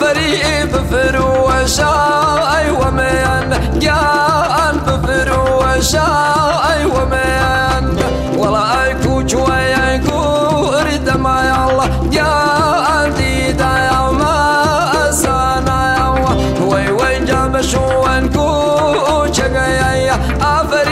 فريق بفروشة أيوة مان جان بفروشة أيوة مان ولا أيكو شوي أيكو أريد ما يلا جان ديدا يا ما أسانا يا وي وي جاب شو أنكو شقايا أفريق